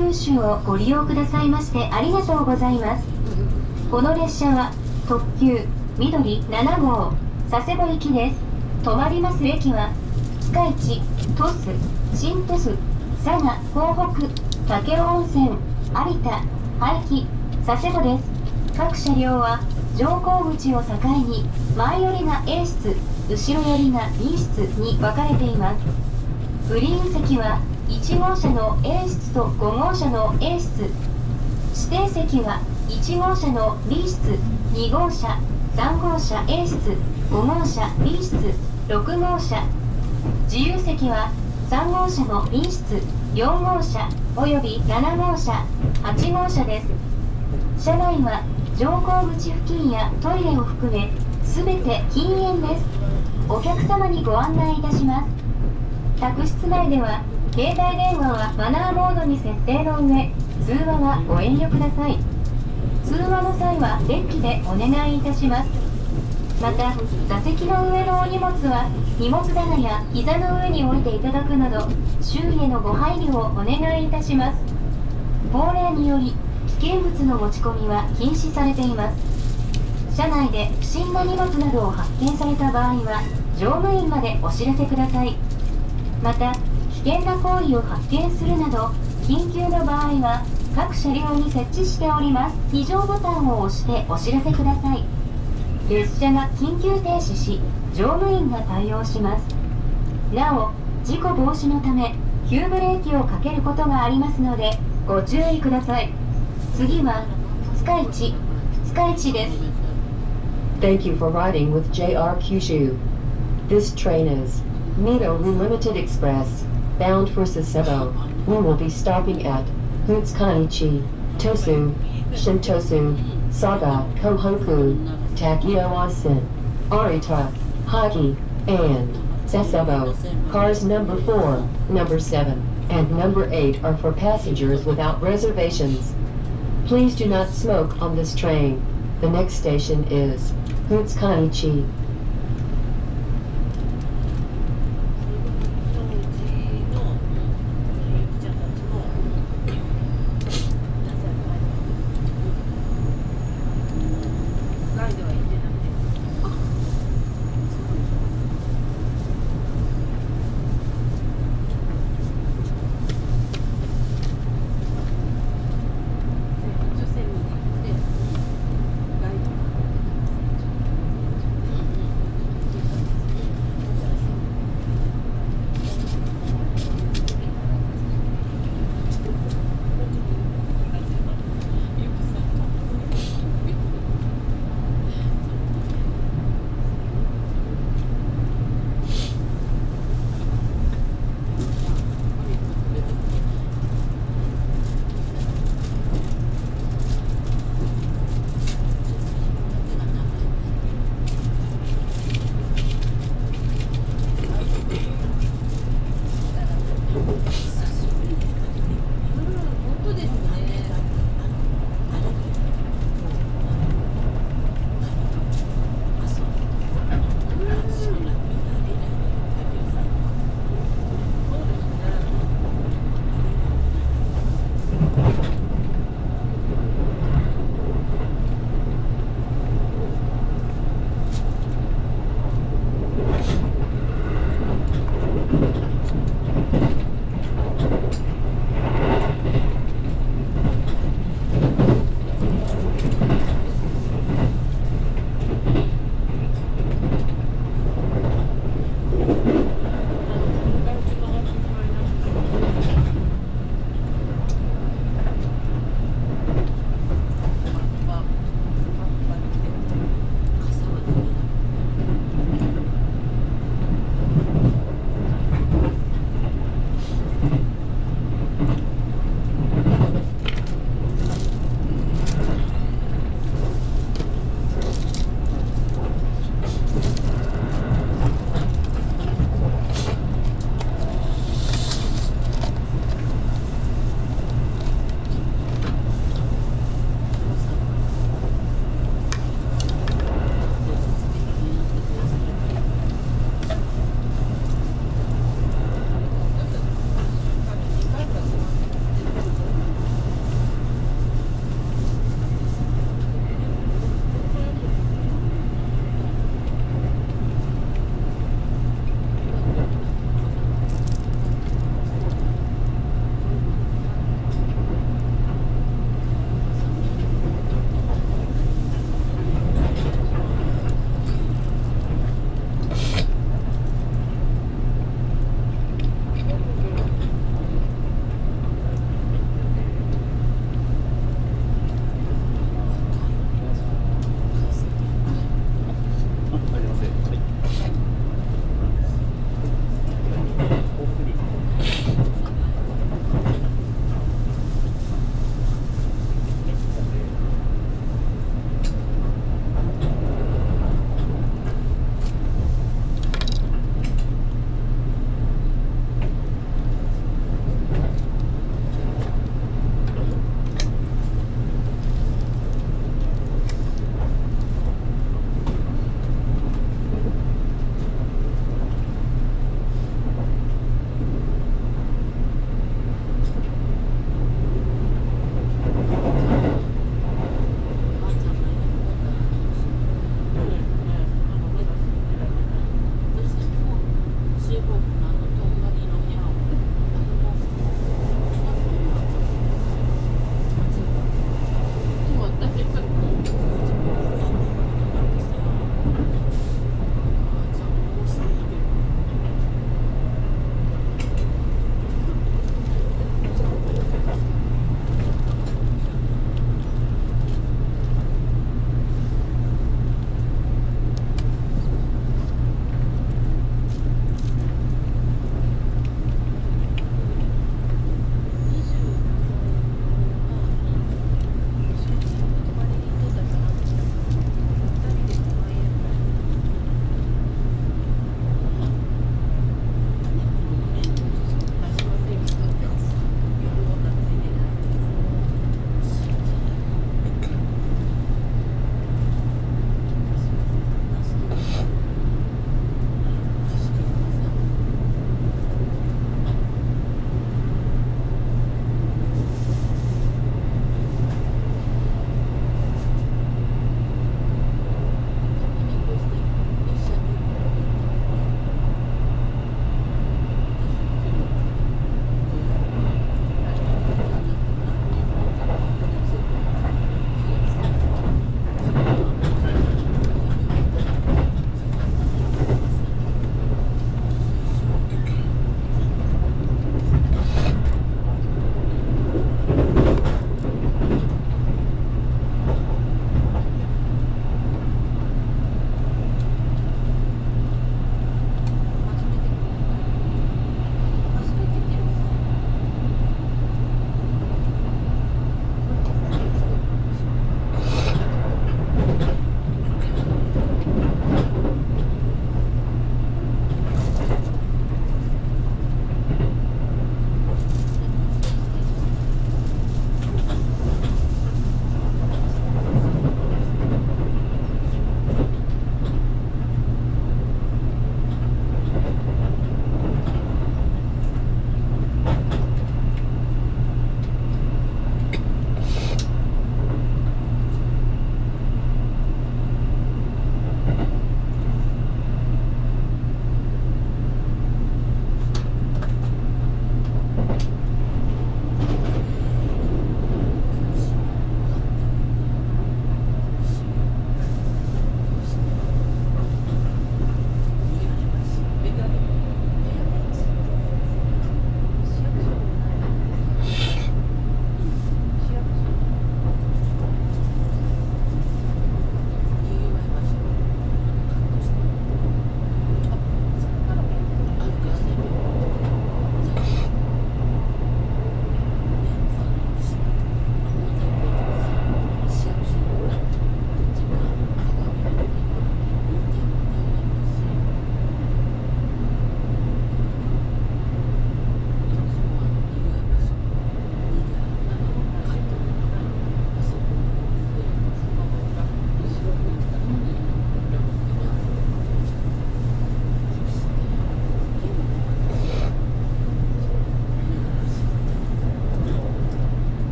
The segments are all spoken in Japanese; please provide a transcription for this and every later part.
九州をご利用くださいましてありがとうございます。この列車は特急緑7号佐世保行きです。止まります駅は二日市鳥栖新鳥栖佐賀港北武雄温泉有田廃棄佐世保です。各車両は乗降口を境に前寄りが A 室後ろ寄りが B 室に分かれています。グリーン席は1号車の A 室と5号車の A 室指定席は1号車の B 室2号車3号車。A 室5号車 B 室6号車自由席は3号車の B 室4号車および7号車8号車です車。内は乗降口付近やトイレを含め全て禁煙ですお客様にご案内いたします客室内では携帯電話はマナーモードに設定の上通話はご遠慮ください。通話の際はデッキでお願いいたします。また座席の上のお荷物は荷物棚や膝の上に置いていただくなど周囲へのご配慮をお願いいたします。法令により危険物の持ち込みは禁止されています。車内で不審な荷物などを発見された場合は乗務員までお知らせください。また危険な行為を発見するなど緊急の場合は各車両に設置しております。非常ボタンを押してお知らせください。列車が緊急停止し乗務員が対応します。なお事故防止のため急ブレーキをかけることがありますのでご注意ください。次は二日市。二日市です。Thank you for riding with JR Kyushu. This train is Midori Limited Express, bound for Sasebo. We will be stopping at Hutsukanichi, Tosu, Shintosu, Saga, Kohoku, Takioasin, Arita, Hagi, and Sasebo. Cars number 4, number 7, and number 8 are for passengers without reservations. Please do not smoke on this train. The next station is Hutsukanichi.「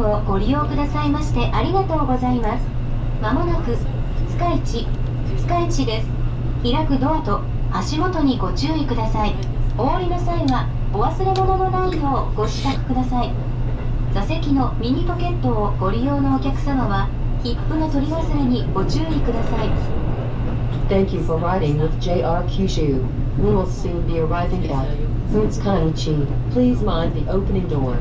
をご利用くださいましてありがとうございますまもなく二日市二日市です開くドアと足元にご注意くださいお降りの際はお忘れ物のないようご支度ください座席のミニポケットをご利用のお客様は切符の取り忘れにご注意ください Thank you for riding with JR Kyushu. We will soon be arriving at Futsukaichi. Please mind the opening door.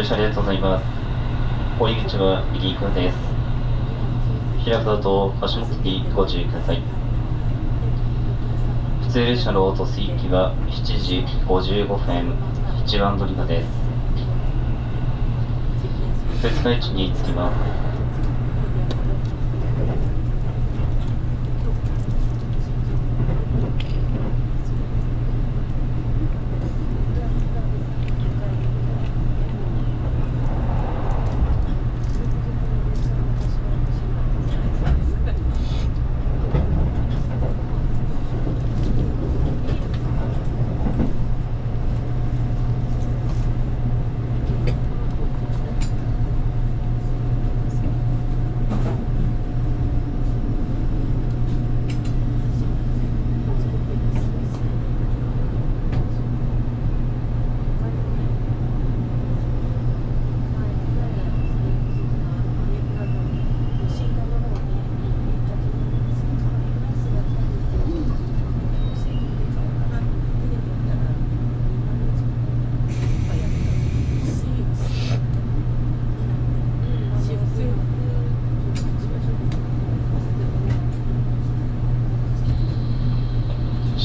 乗車ありがとうございます。降り口は右側です。平沢と橋本にご注意ください。普通列車の鳥栖行きは7時55分、一番乗り場です。二日市に着きます。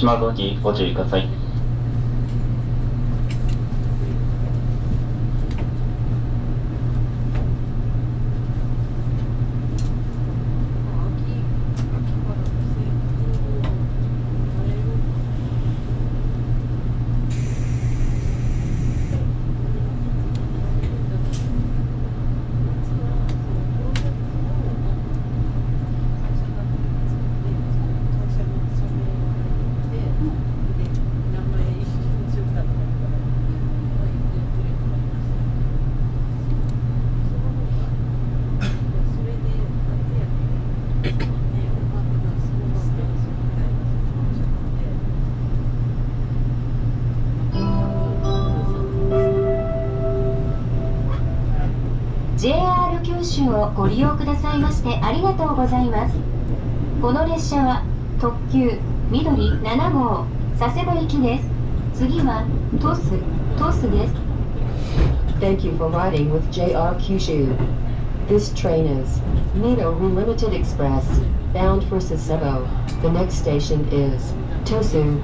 島戸にご注意ください。佐世保行きです次は鳥栖鳥栖です Thank you for riding with JR Kyushu. This train is Mito Relimited Express, bound for Sasebo. The next station is Tosu.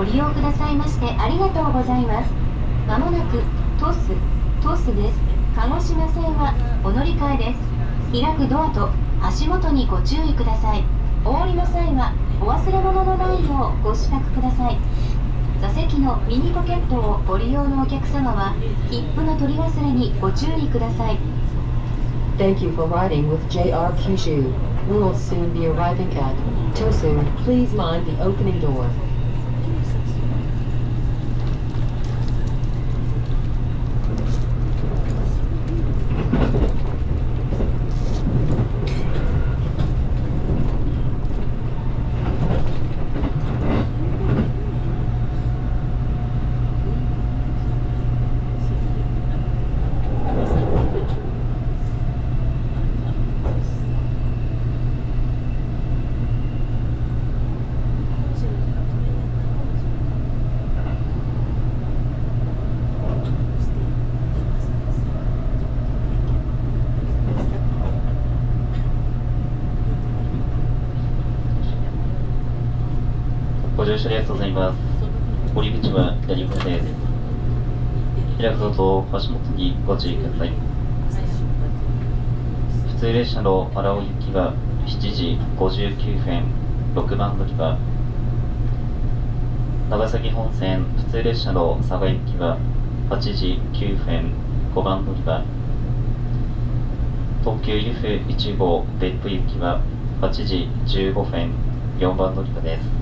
ご利用くださいましてありがとうございます。まもなく、トス、トスです。鹿児島線はお乗り換えです。開くドアと足元にご注意ください。お降りの際はお忘れ物のないようご支度ください。座席のミニポケットをご利用のお客様は、切符の取り忘れにご注意ください。Thank you for riding with JR Kyushu. We will soon be arriving at Tosu. Please mind the opening door. ご乗車ありがとうございます。降り口は左側です。開くと足元にご注意ください。普通列車の荒尾行きは7時59分6番乗り場。長崎本線普通列車の佐賀行きは8時9分5番乗り場。東急イルフ1号別府行きは8時15分4番乗り場です。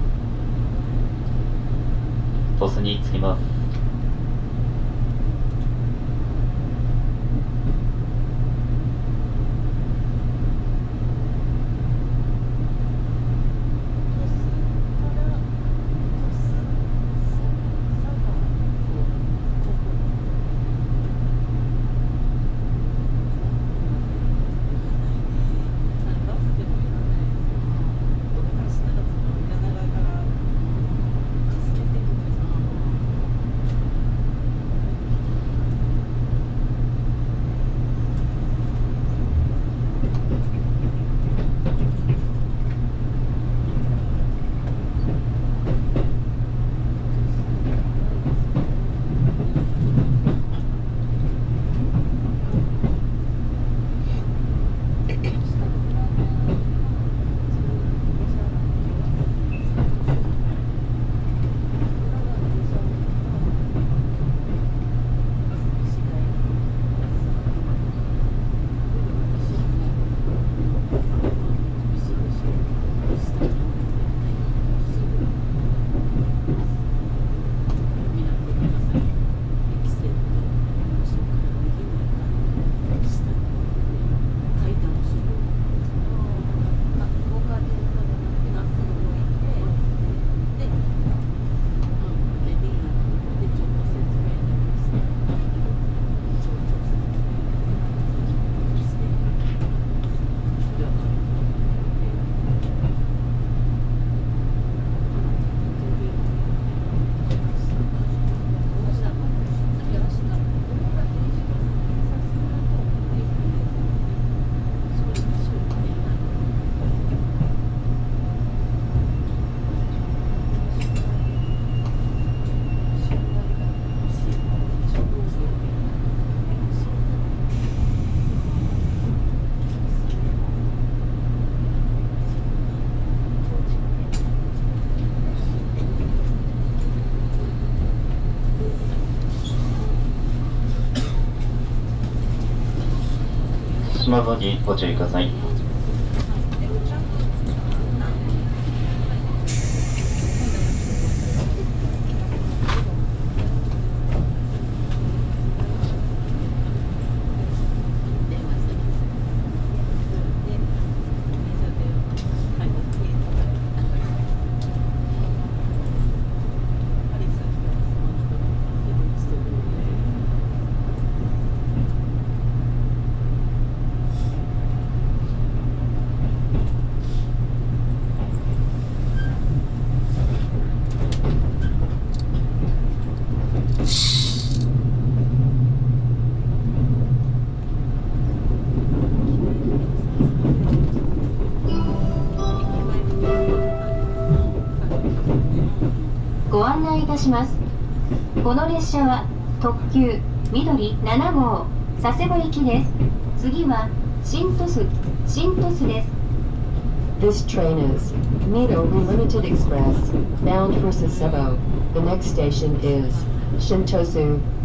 鳥栖に着きます。にご注意ください。しますこの列車は特急緑7号佐世保行きです次は新鳥栖新鳥栖です This train is Midori Limited Express, bound for Sasebo. The next station is Shintosu.「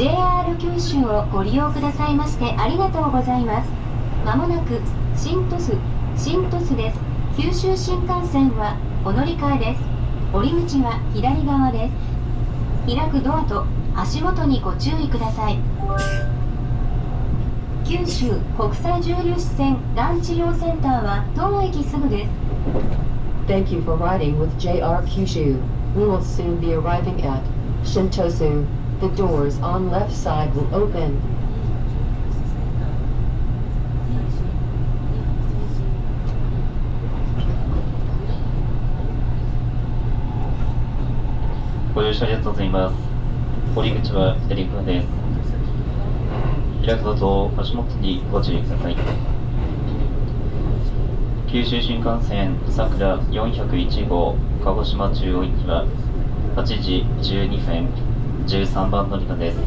JR 九州をご利用くださいましてありがとうございます。まもなく新鳥栖新鳥栖です。九州新幹線はお乗り換えです。降り口は左側です。開くドアと足元にご注意ください。九州国際重粒子線がん治療センターは当駅すぐです。Thank you for riding with JR Kyushu. We will soon be arriving at Shintosu. The doors on left side will open. ご乗車ありがとうございます。降り口は左側です。開くドアと足元にご注意ください。九州新幹線さくら401号鹿児島中央行きは8時12分13番乗り場です。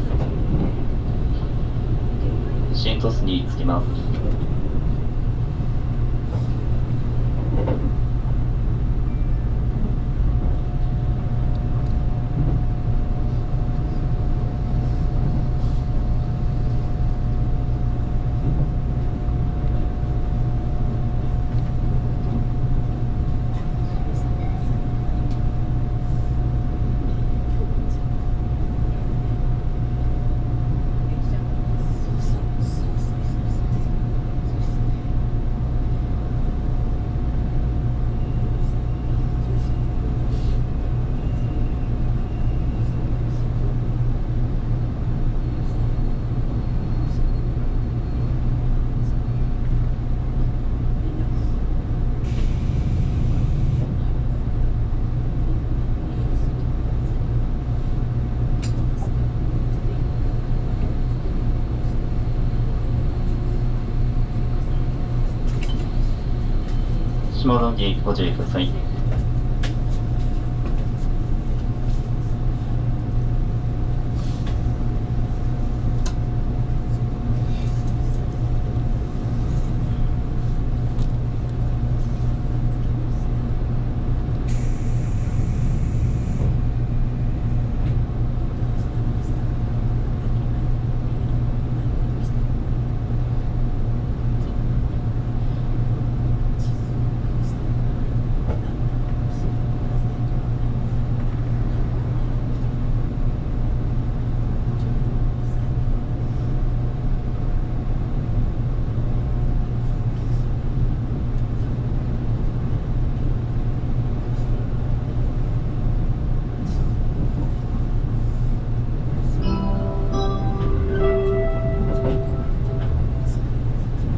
新鳥栖に着きます。下戸にご注意ください。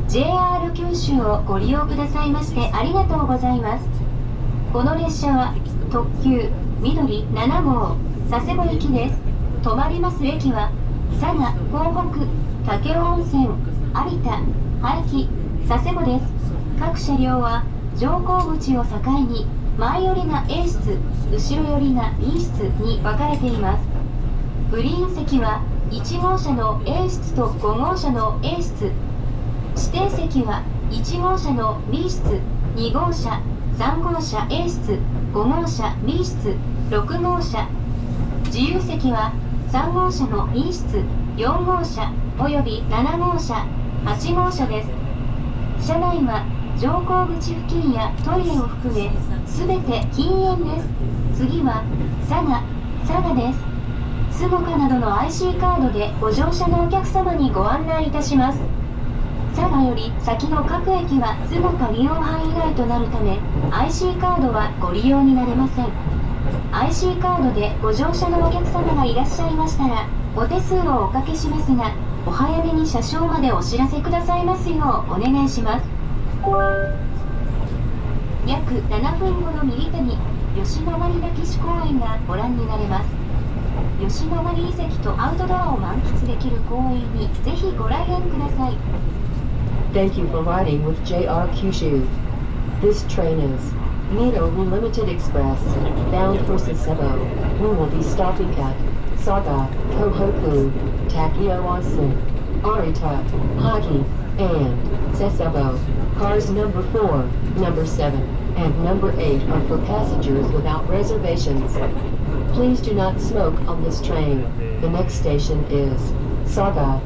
JR 九州ご利用くださいましてありがとうございます。この列車は特急緑7号佐世保行きです。止まります駅は佐賀港北武雄温泉有田廃棄佐世保です。各車両は乗降口を境に前寄りが A 室後ろ寄りが B 室に分かれています。グリーン席は1号車の A 室と5号車の A 室指定席は1号車の B 室2号車3号車 A 室5号車 B 室6号車。自由席は3号車の E 室4号車および7号車8号車です。車内は乗降口付近やトイレを含め全て禁煙です。次は佐賀佐賀です。スモカなどの IC カードでご乗車のお客様にご案内いたします。佐賀より先の各駅はスモカ利用範囲外となるため IC カードはご利用になれません。IC カードでご乗車のお客様がいらっしゃいましたらお手数をおかけしますがお早めに車掌までお知らせくださいますようお願いします。約7分後の右手に吉野ヶ里歴史公園がご覧になれます。吉野ヶ里遺跡とアウトドアを満喫できる公園にぜひご来園ください。Thank you for riding with JR Kyushu. This train is Mito Limited Express, bound for Sasebo. We will be stopping at Saga, Tohoku, Takioasu, Arita, Hagi, and Sasebo. Cars number 4, number 7, and number 8 are for passengers without reservations. Please do not smoke on this train. The next station is Saga.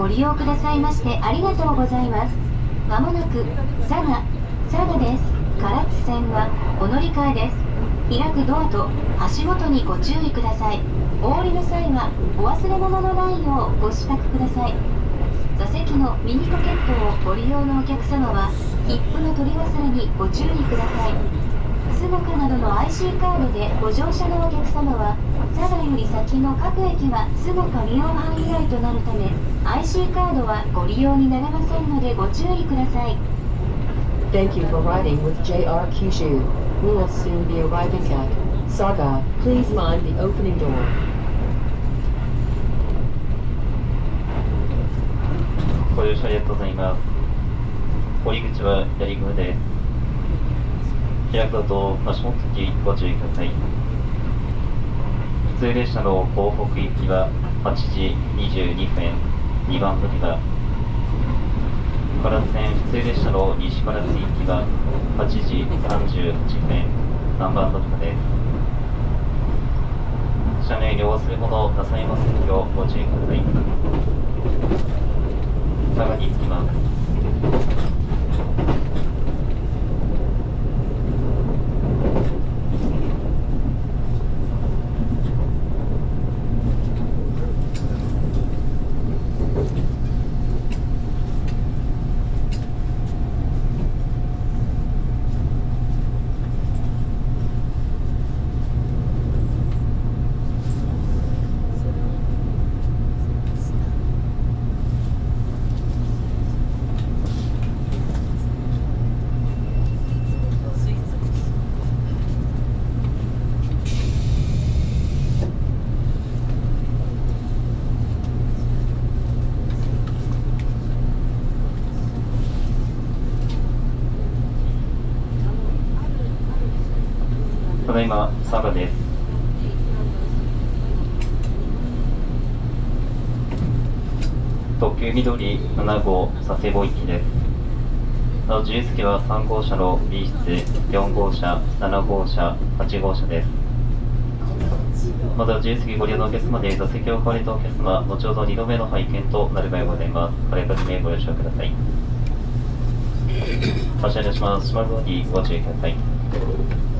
ご利用くださいましてありがとうございます。まもなく佐賀佐賀です。唐津線はお乗り換えです。開くドアと足元にご注意ください。お降りの際はお忘れ物のないようご支度ください。座席のミニポケットをご利用のお客様は切符の取り忘れにご注意ください。スゴカなどの IC カードでご乗車のお客様は佐賀より先の各駅はスゴカ利用範囲外となるため IC カードはご利用になれませんのでご注意ください Thank you for riding with JR Kyushu. We will soon be arriving at Saga. Please mind the opening door. ご乗車ありがとうございます。降り口は左側です。開くと足元にご注意ください。普通列車の港北行きは8時22分、2番乗り場。唐津線普通列車の西唐津行きが8時38分、3番乗り場です。車内にお忘れ物をなさいませんようご注意ください。佐賀に着きます。ただいま佐賀です。特急緑7号佐世保行きです。なお自由席は3号車の B 室、4号車、7号車、8号車です。また自由席ご利用のお客様で座席を買われたお客様、後ほど2度目の拝見となる場合ございます。あらかじめご了承ください。発車いたします。閉まるようにご注意ください。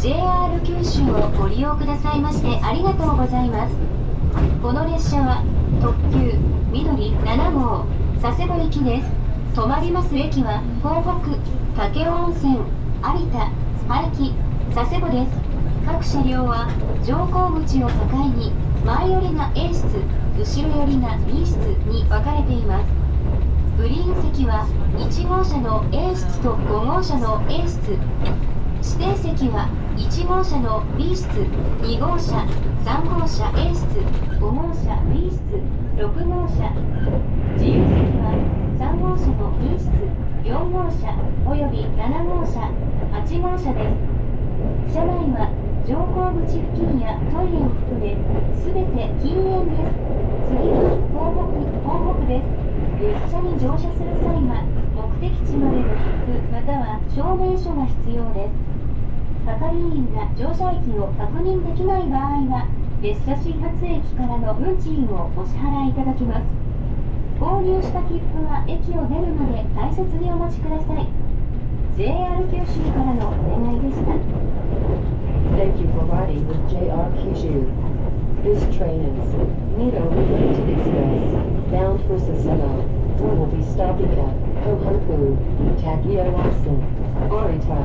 JR 九州をご利用くださいましてありがとうございますこの列車は特急緑7号佐世保行きです止まります駅は港北武雄温泉有田廃棄佐世保です各車両は乗降口を境に前寄りが A 室後ろ寄りが B 室に分かれていますグリーン席は1号車の A 室と5号車の A 室。指定席は1号車の B 室2号車3号車 A 室5号車 B 室6号車。自由席は3号車の B 室4号車および7号車8号車です。車内は乗降口付近やトイレを含め全て禁煙です。次は港北港北です。列車に乗車する際は的地までの切符または証明書が必要です係員が乗車駅を確認できない場合は列車始発駅からの運賃をお支払いいただきます購入した切符は駅を出るまで大切にお待ちください JR 九州からのお願いでした Thank you for riding with JR Kyushu. This train is Mito Limited Express, bound for Sasebo. We will be stopping at Kohaku, Takiyawasan, Arita,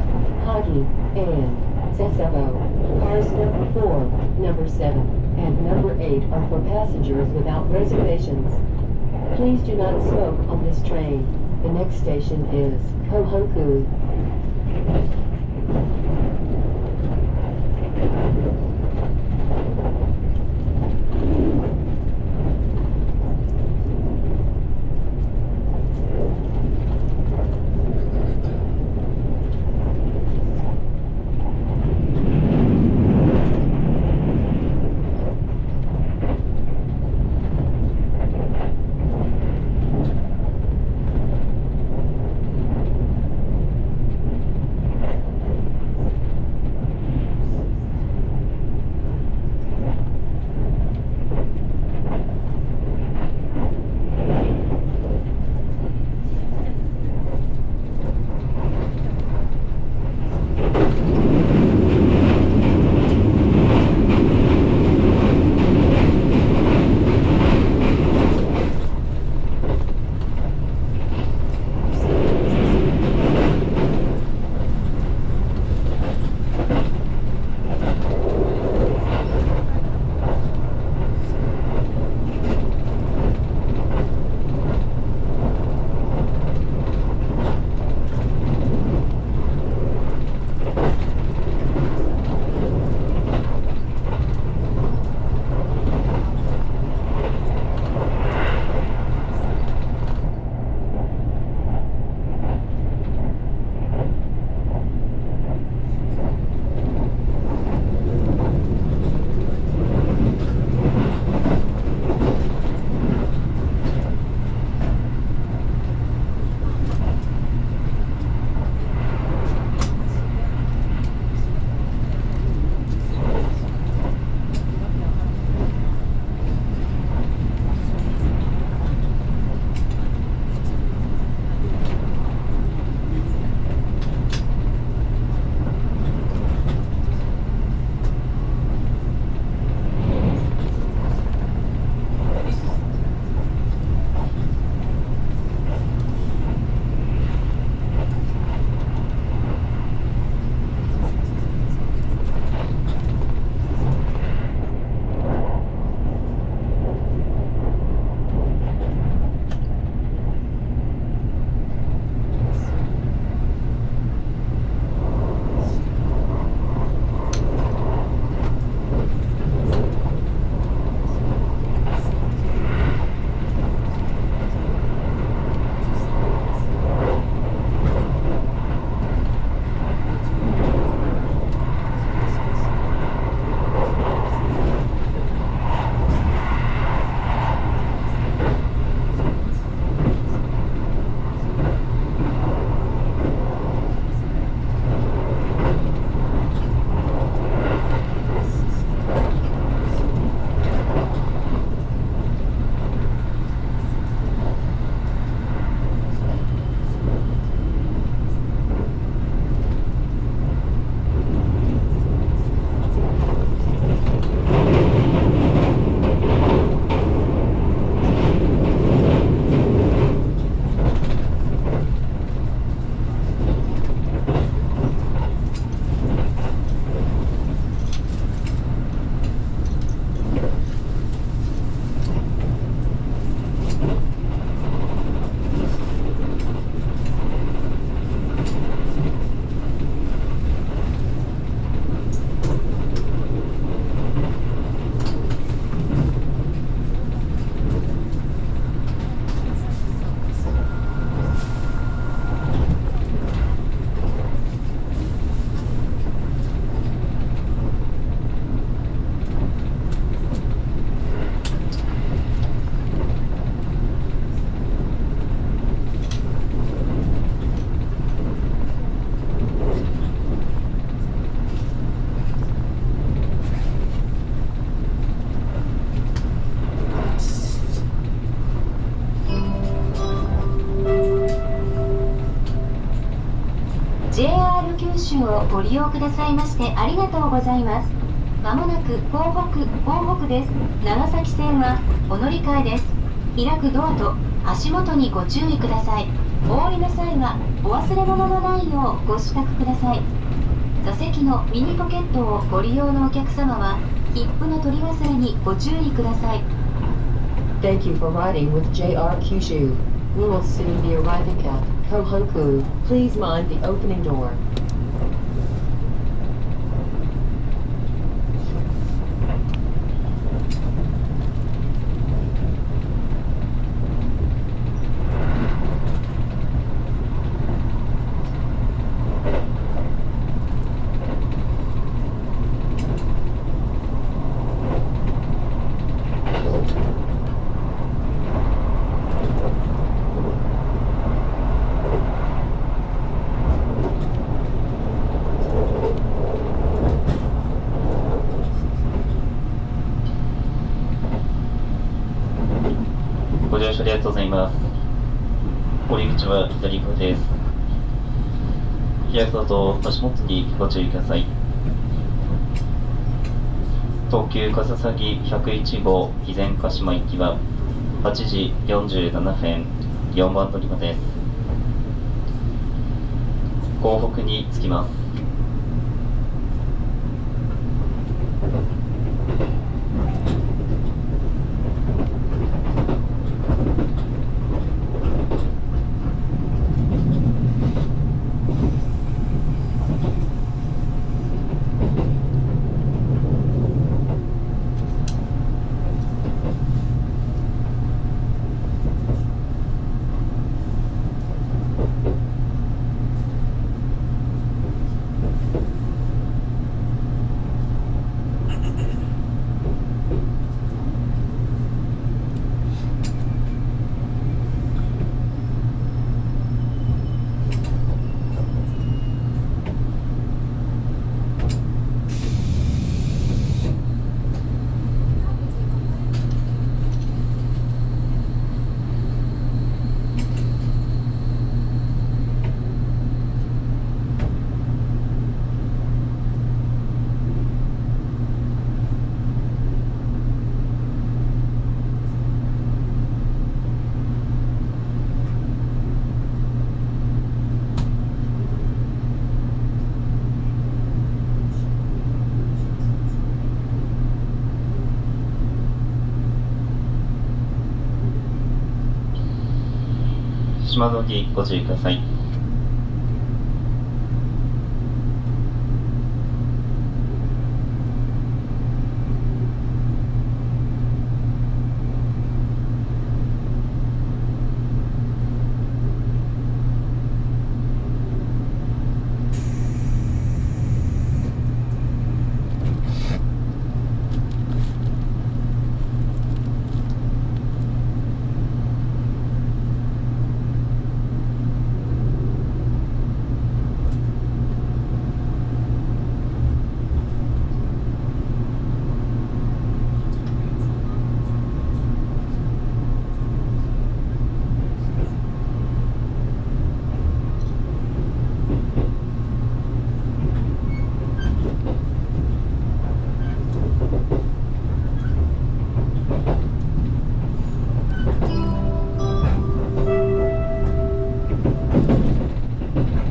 Hagi, and Sasebo. Cars number 4, number 7, and number 8 are for passengers without reservations. Please do not smoke on this train. The next station is 九州をご利用くださいましてありがとうございます。まもなく港北、港北です。長崎線はお乗り換えです。開くドアと足元にご注意くださいお降りの際はお忘れ物のないようご支度ください座席のミニポケットをご利用のお客様は切符の取り忘れにご注意ください Thank you for riding with JR Kyushu. We will soon be arriving at Kohanku. Please mind the opening door. ご乗車ありがとうございます。降り口は左側です。開くのと足元にご注意ください。東急笠崎101号肥前鹿島行きは8時47分4番乗り場です。港北に着きます。島戸にご注意ください。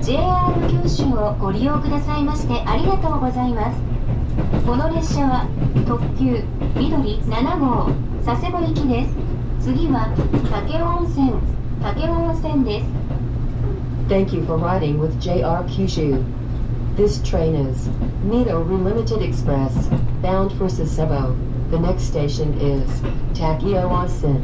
JR 九州をご利用くださいましてありがとうございますこの列車は特急緑7号佐世保行きです次は武雄温泉武雄温泉です Thank you for riding with JR Kyushu. This train is Mito Limited Express, bound for Sasebo. The next station is Takioasin.「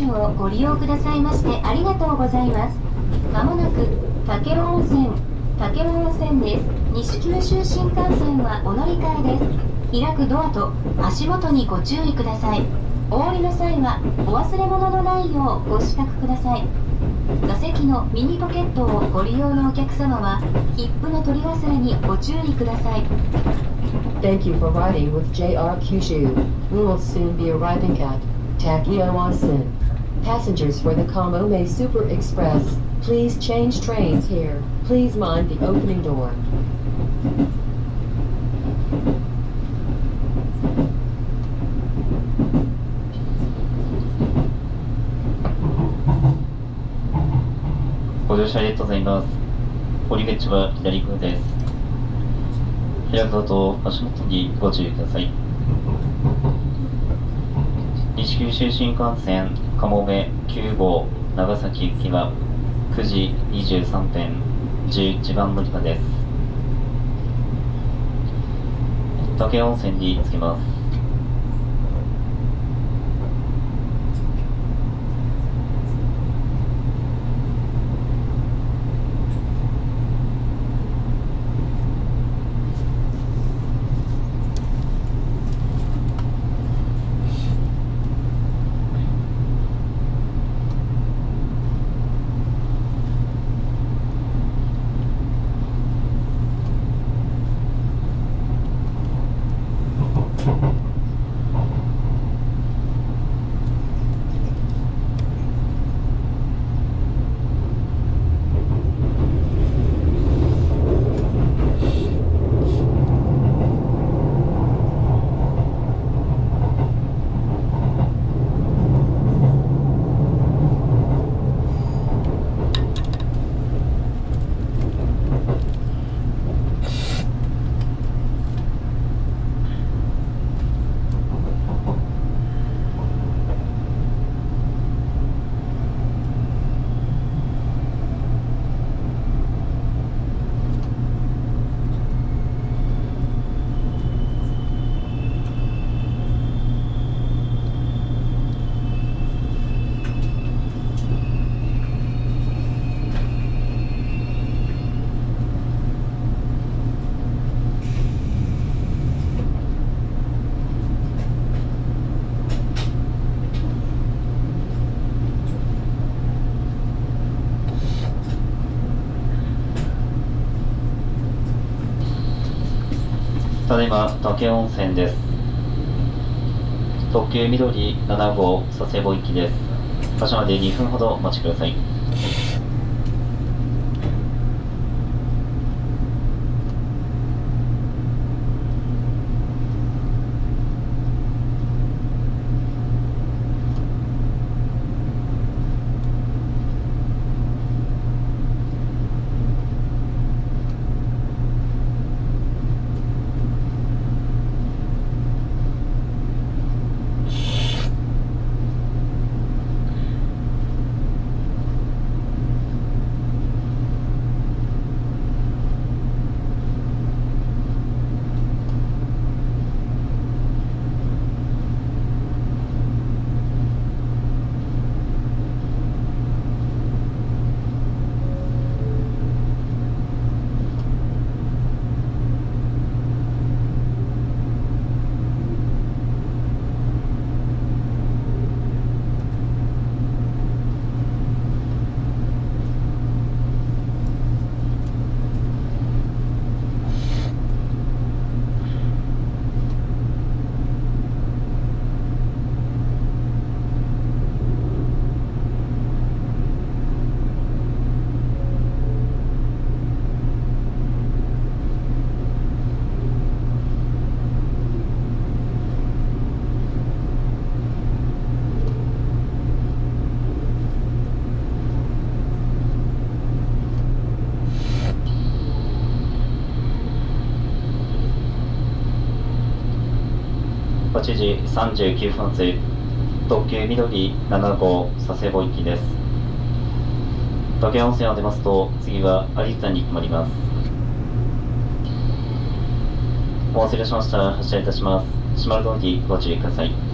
種をご利用くださいましてありがとうございます。まもなく武雄温泉武雄温泉です。西九州新幹線はお乗り換えです開くドアと足元にご注意ください。お降りの際はお忘れ物のないようご支度ください。座席のミニポケットをご利用のお客様は切符の取り忘れにご注意ください。Thank you for riding with JR Kyushu. We will soon be arriving at Takeo Onsen. Passengers for the Kamome Super Express, please change trains here. Please mind the opening door. ご乗車ありがとうございます。降り口は左側です。開くと足元にご注意ください。西九州新幹線 かもめ9号長崎行きは9時23分11番乗り場です。竹温泉に着きます。だいま武雄温泉です。特急緑7号佐世保行きです。場所まで2分ほどお待ちください。8時39分発特急緑7号佐世保行きです。武雄温泉を出ますと次は有田に停まります。お忘れしました。発車いたします。閉まる通りご注意ください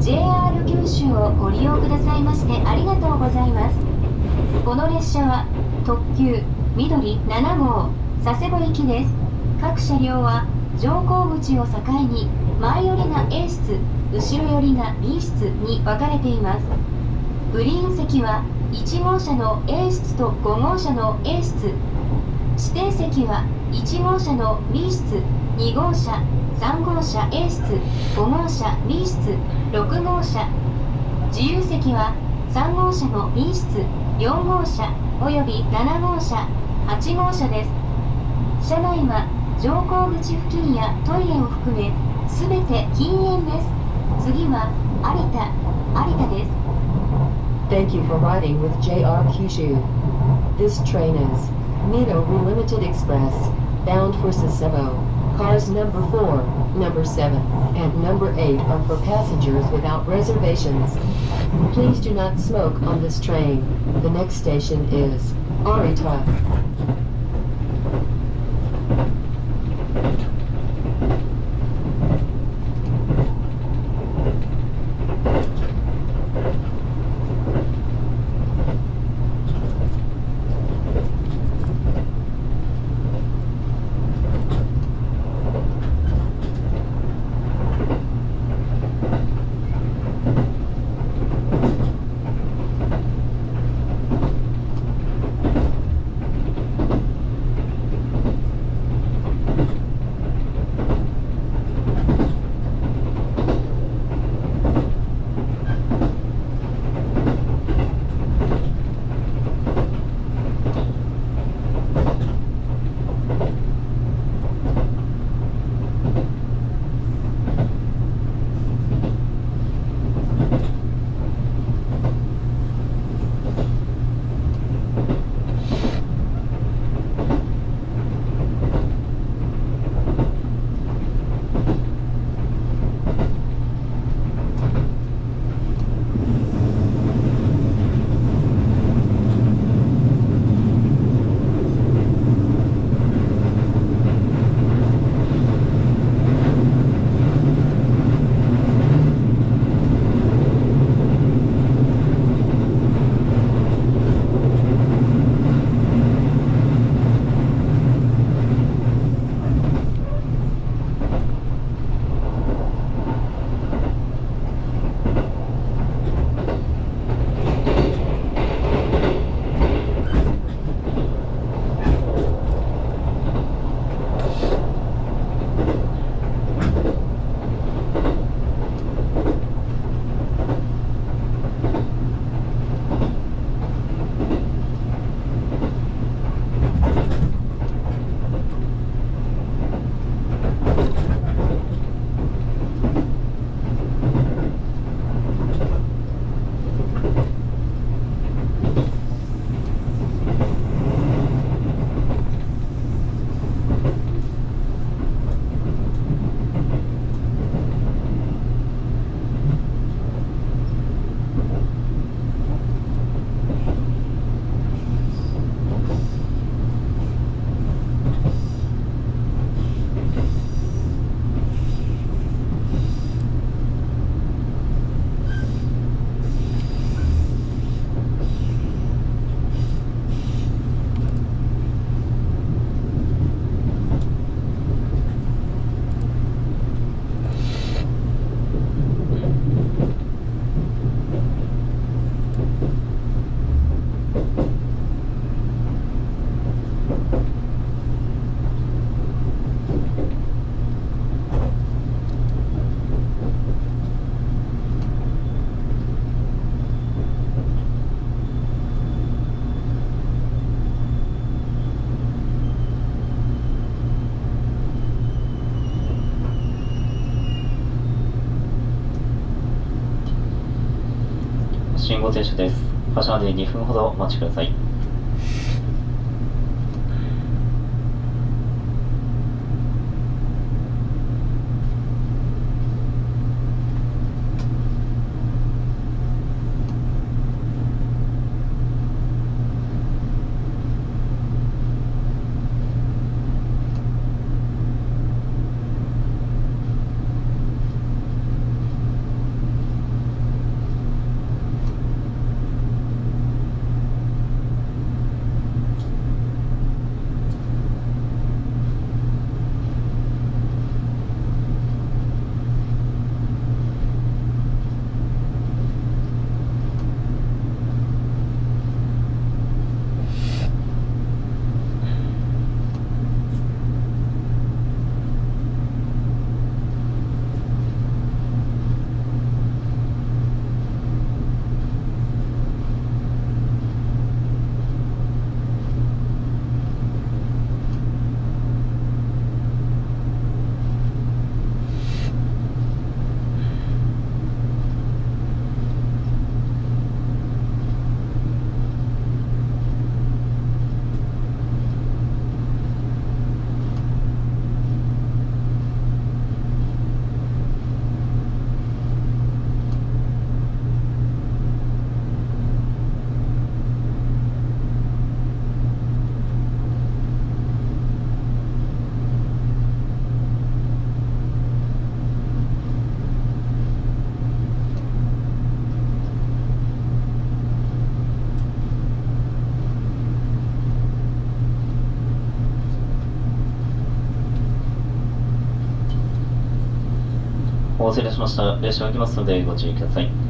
JR 九州をご利用くださいましてありがとうございますこの列車は特急緑7号佐世保行きです各車両は乗降口を境に前寄りが A 室後ろ寄りが B 室に分かれていますグリーン席は1号車の A 室と5号車の A 室指定席は1号車の B 室2号車3号車 A 室5号車 B 室6号車自由席は3号車の B 室4号車および7号車8号車です車内は乗降口付近やトイレを含め全て禁煙です次は有田有田です Thank you for riding with JR Kyushu. This train is Mito Relimited Express, bound for Sasebo. Cars number 4, number 7, and number 8 are for passengers without reservations. Please do not smoke on this train. The next station is Arita. 選手です。発車まで2分ほどお待ちください。しました。列車が来ますのでご注意ください。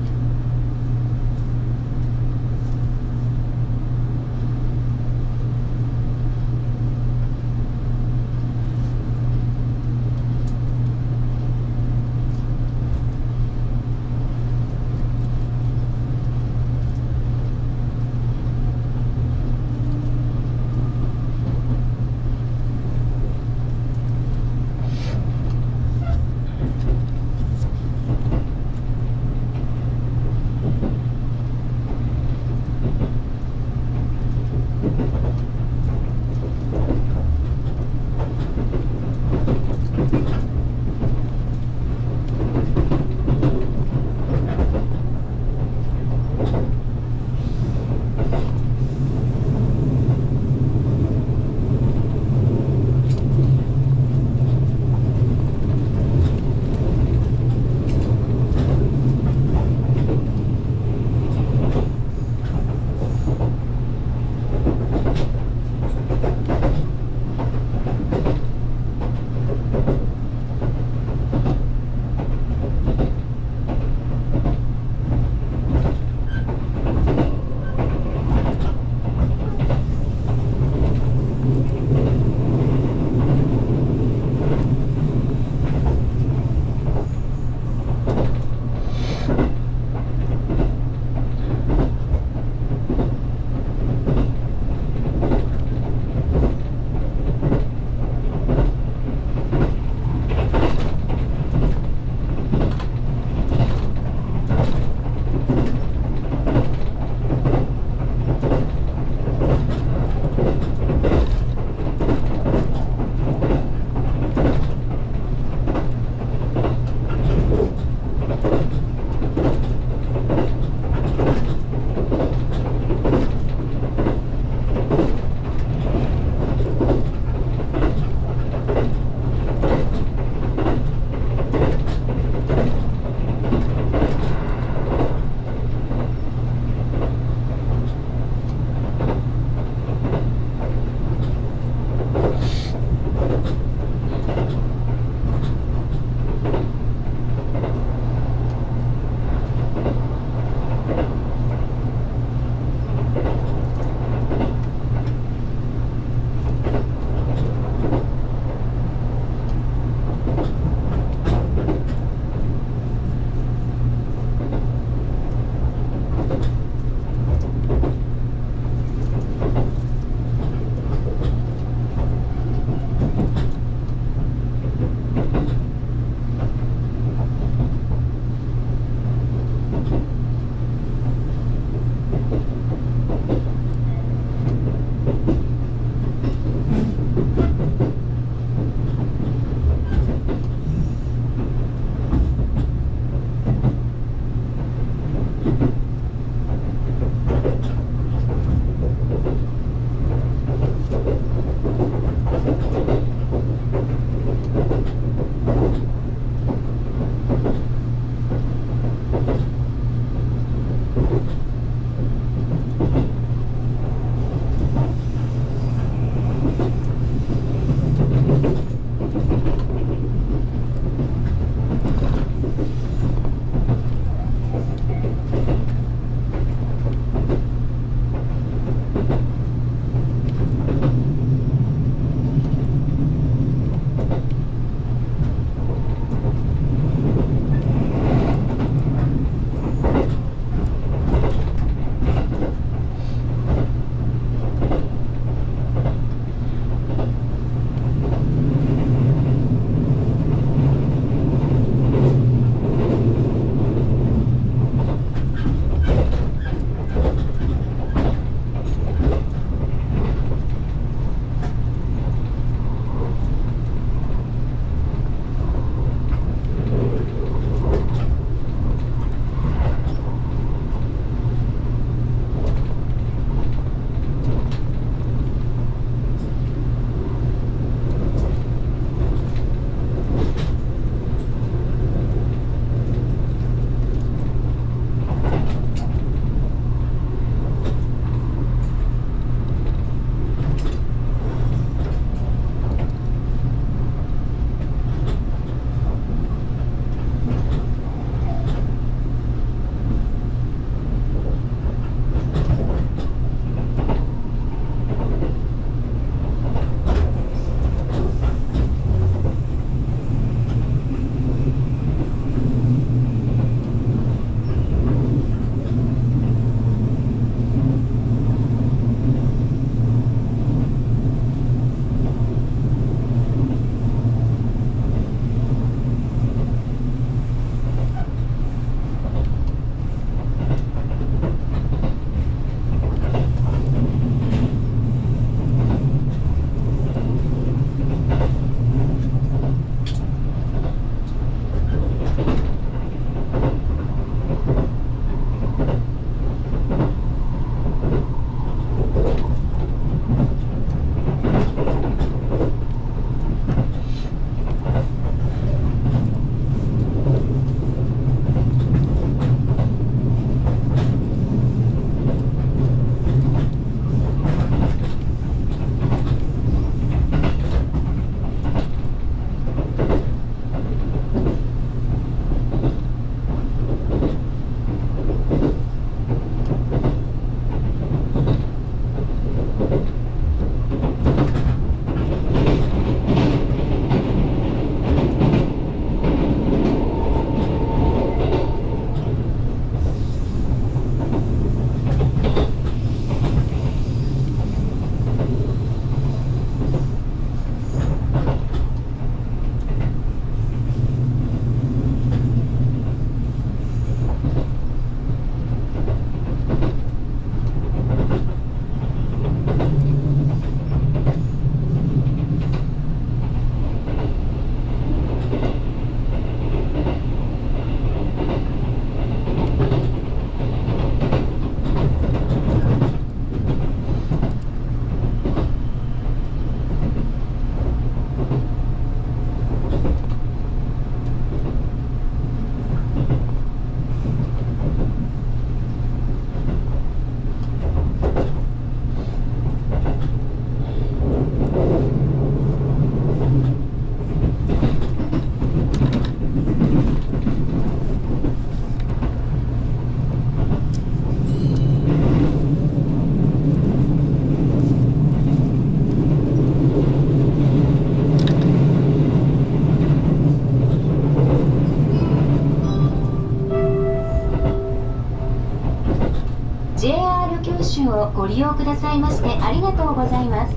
JR 九州をご利用くださいましてありがとうございます。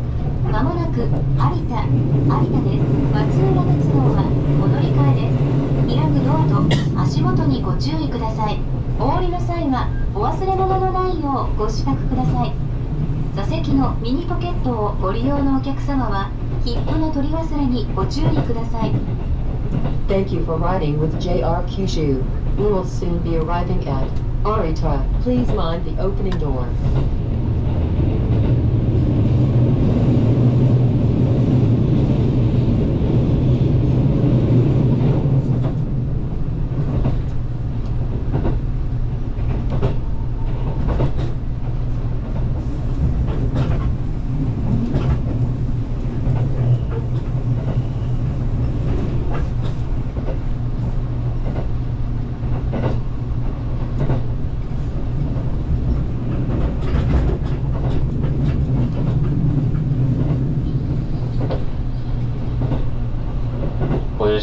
まもなく有田有田です。松浦鉄道はお乗り換えです。開くドアと足元にご注意ください。お降りの際はお忘れ物のないようご支度ください。座席のミニポケットをご利用のお客様は切符の取り忘れにご注意ください。Thank you for riding with JR Kyushu. We will soon be arriving at Arita. Please mind the opening door.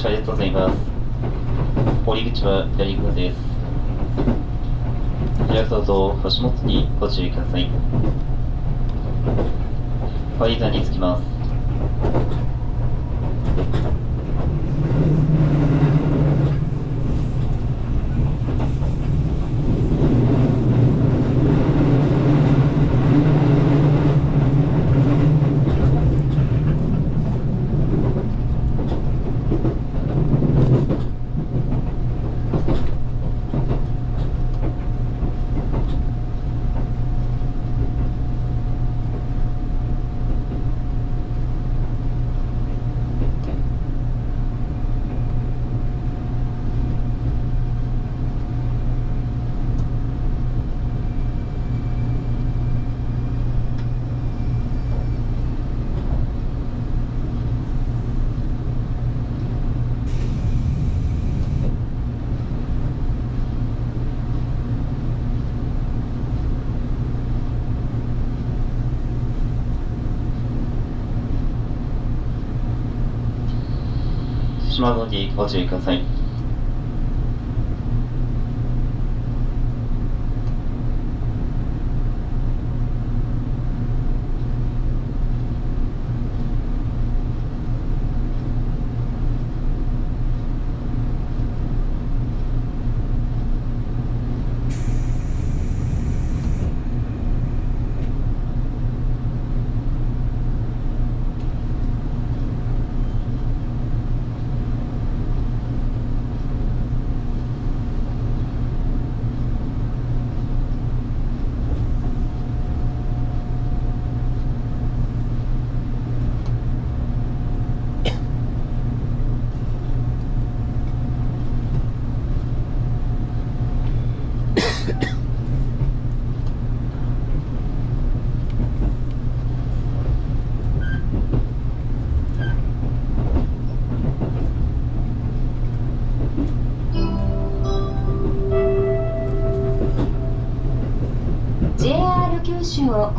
車ありがとうございます。降り口は左側です。ではどうぞ足元にご注意ください。ファイザーにつきます。島戸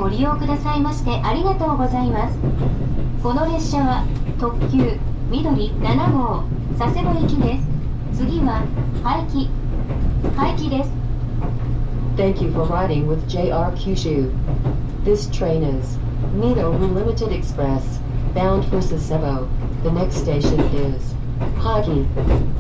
ご利用くださいましてありがとうございますこの列車は特急緑7号佐世保行きです次は廃棄廃棄です Thank you for riding with JR Kyushu. This train is Mito Limited Express, bound for Sasebo. The next station is Hagi.「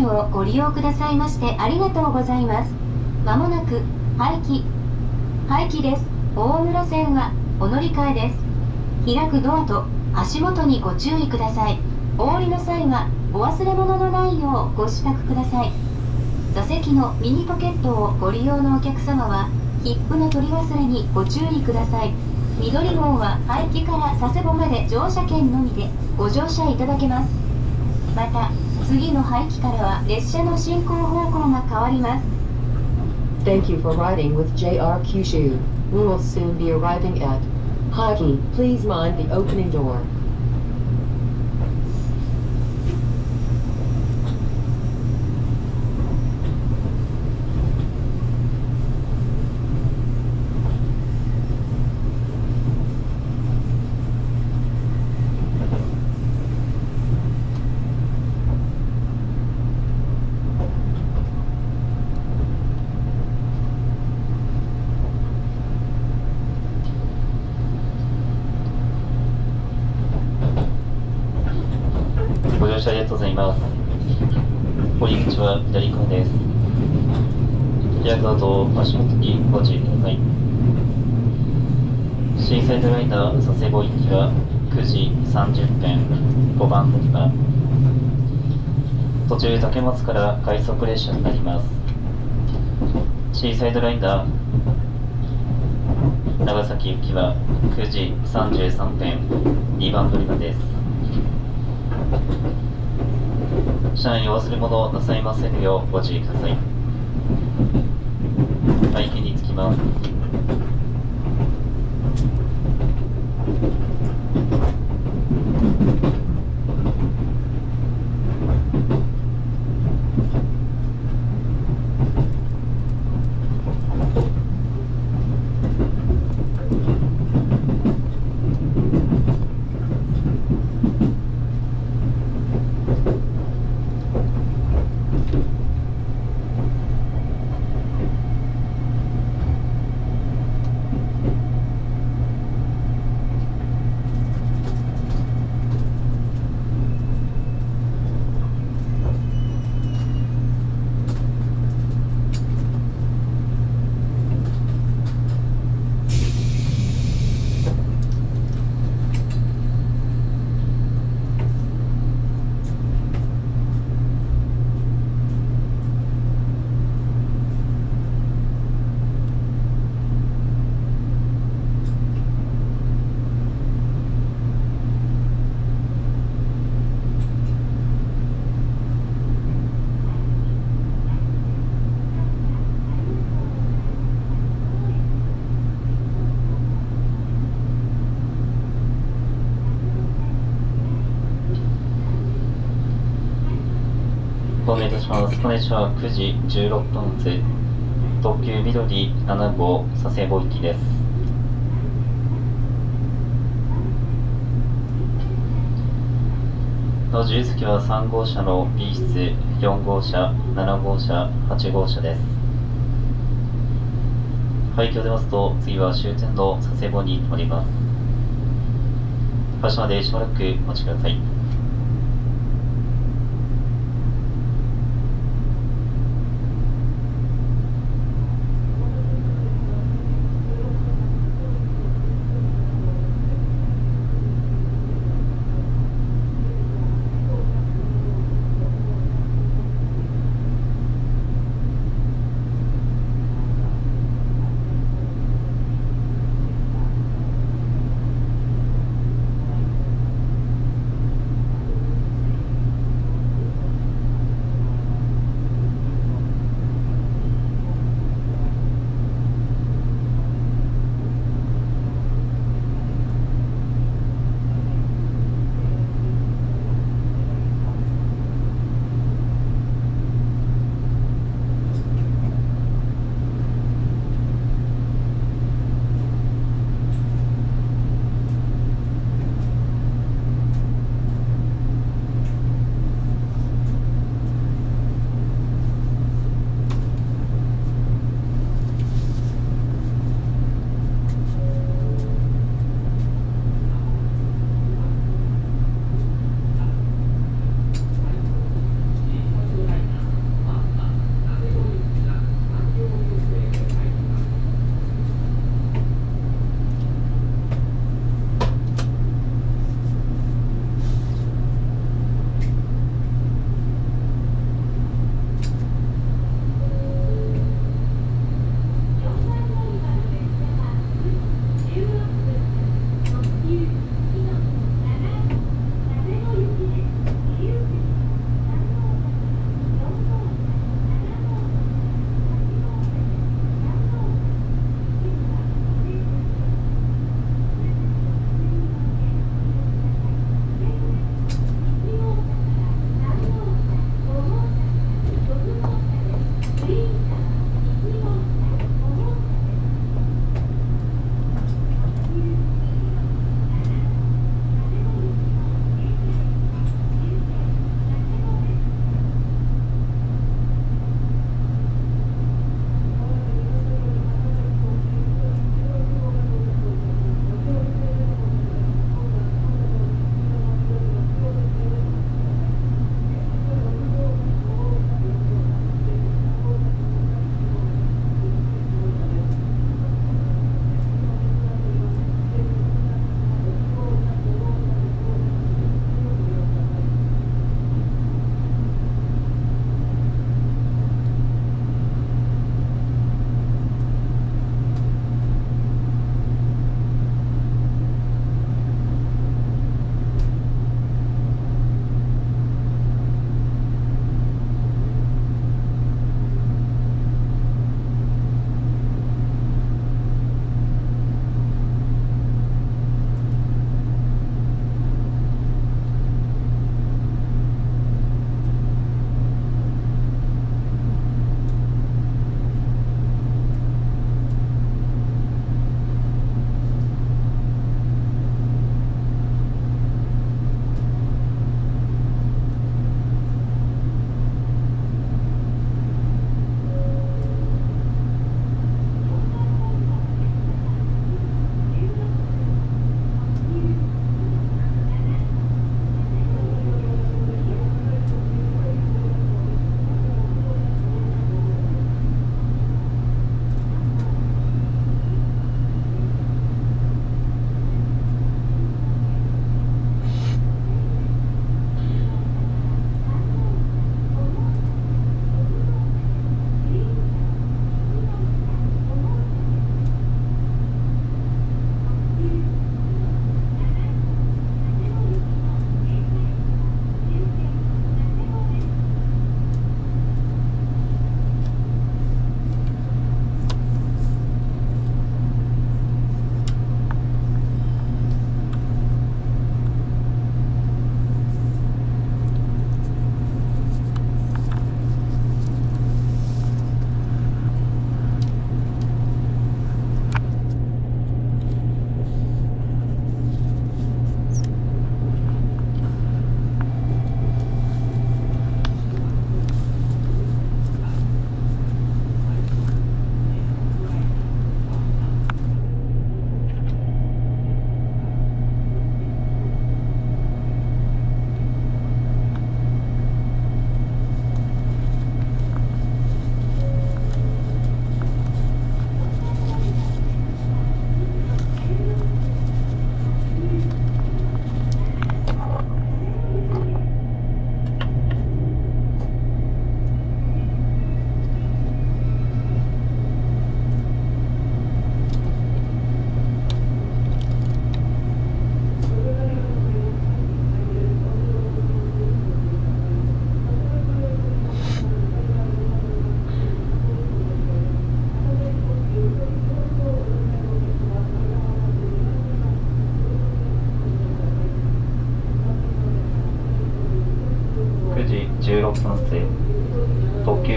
をご利用くださいましてありがとうございます。まもなく、廃棄。廃棄です。大村線は、お乗り換えです。開くドアと足元にご注意ください。お降りの際は、お忘れ物のないようご支度ください。座席のミニポケットをご利用のお客様は、切符の取り忘れにご注意ください。緑号は廃棄から佐世保まで乗車券のみでご乗車いただけます。また、次の廃棄からは列車の進行方向が変わります。Thank you for riding with JR Kyushu. We will soon be arriving at Haki. Please mind the opening door. ご乗車ありがとうございます。降り口は左側です。開くドアと足元にご注意ください。シーサイドライナー佐世保行きは9時30分5番乗り場。途中竹松から快速列車になります。シーサイドライナー長崎行きは9時33分2番乗り場です。車内お忘れ物をなさいませぬようご注意ください。廃棄につきます。ご案内いたします。この列車は9時16分発、特急緑7号佐世保行きです。の自由席は3号車の B 室、4号車、7号車、8号車です。廃墟を出ますと、次は終点の佐世保に停まります。発車までしばらくお待ちください。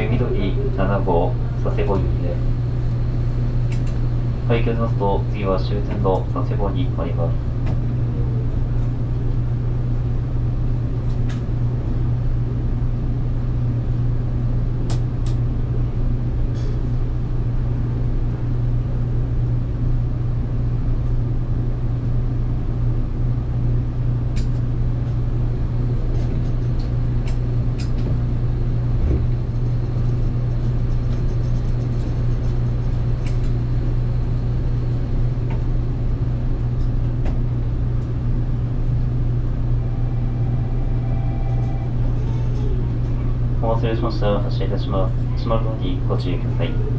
緑7号佐世保行きです。会計しますと、次は終点の佐世保に参ります。します。発車いたします。詰まるのにご注意ください。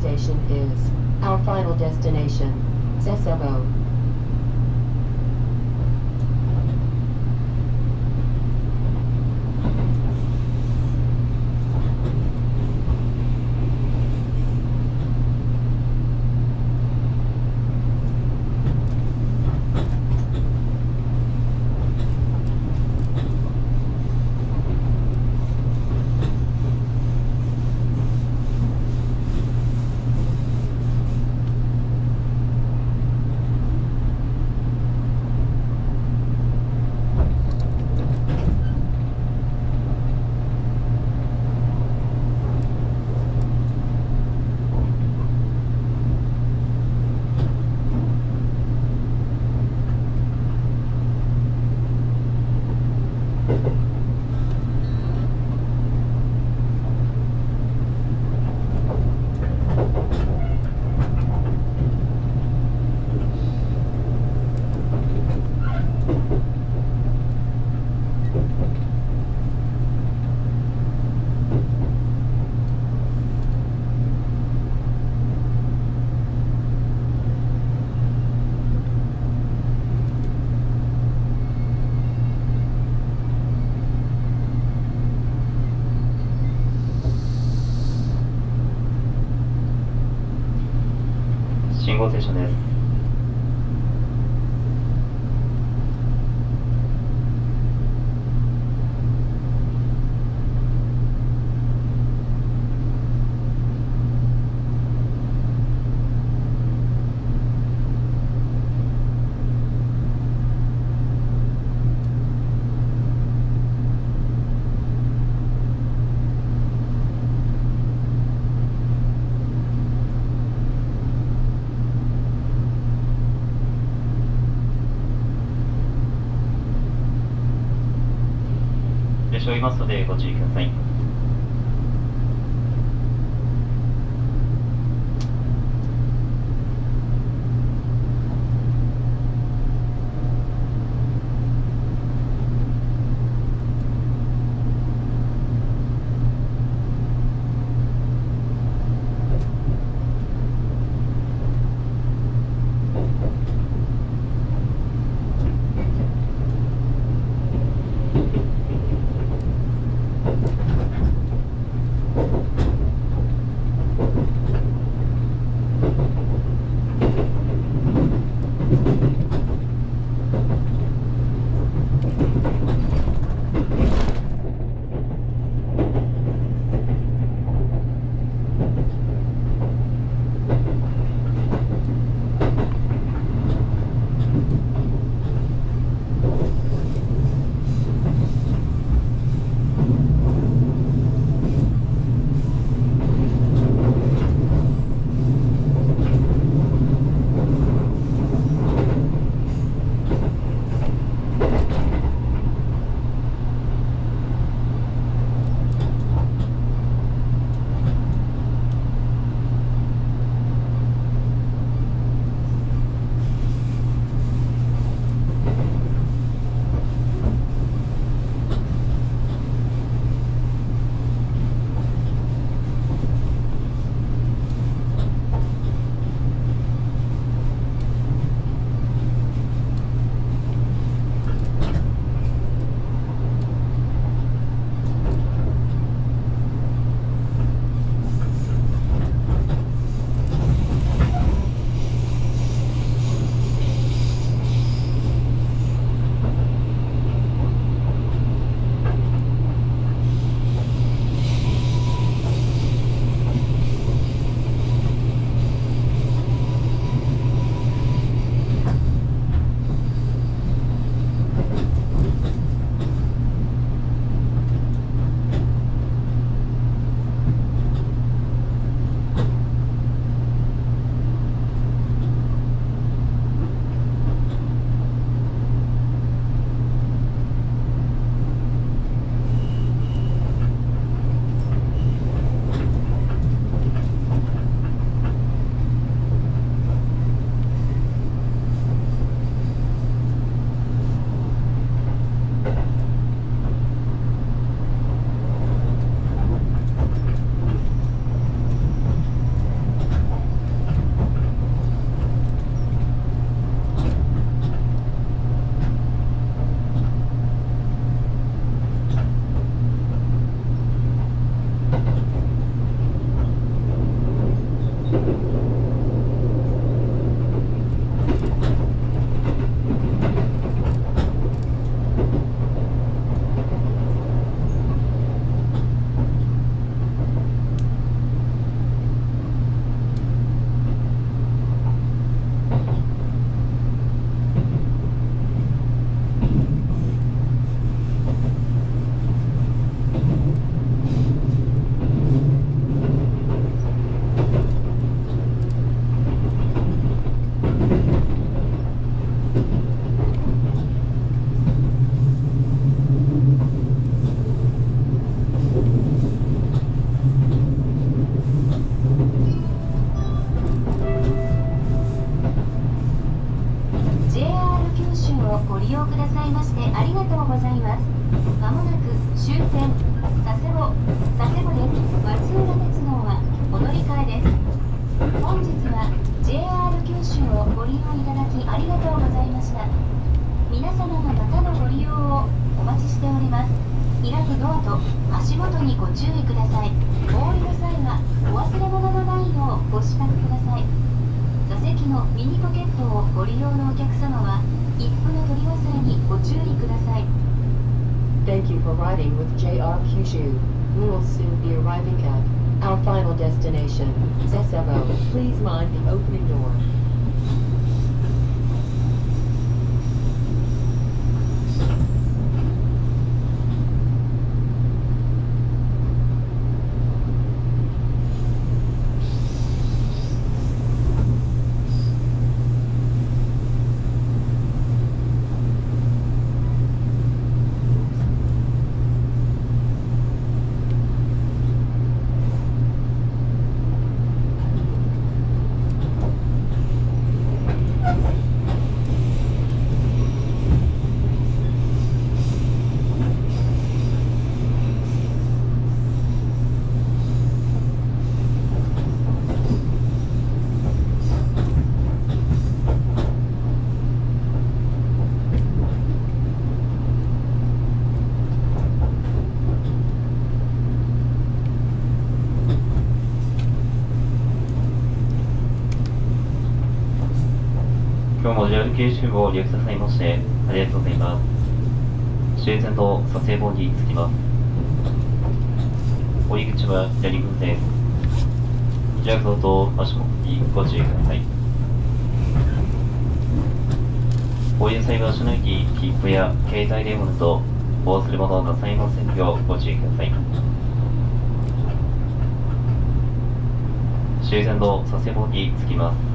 station is our final destination, Sasebo. おりますのでご注意ください。九州を利用くださいましてありがとうございます。終点と佐世保に着きます。降り口は左側です。ジャグゾと足元にご注意ください。降りる際は車内に切符や携帯電話などお忘れ物をなさいませんようご注意ください。終点の佐世保に着きます。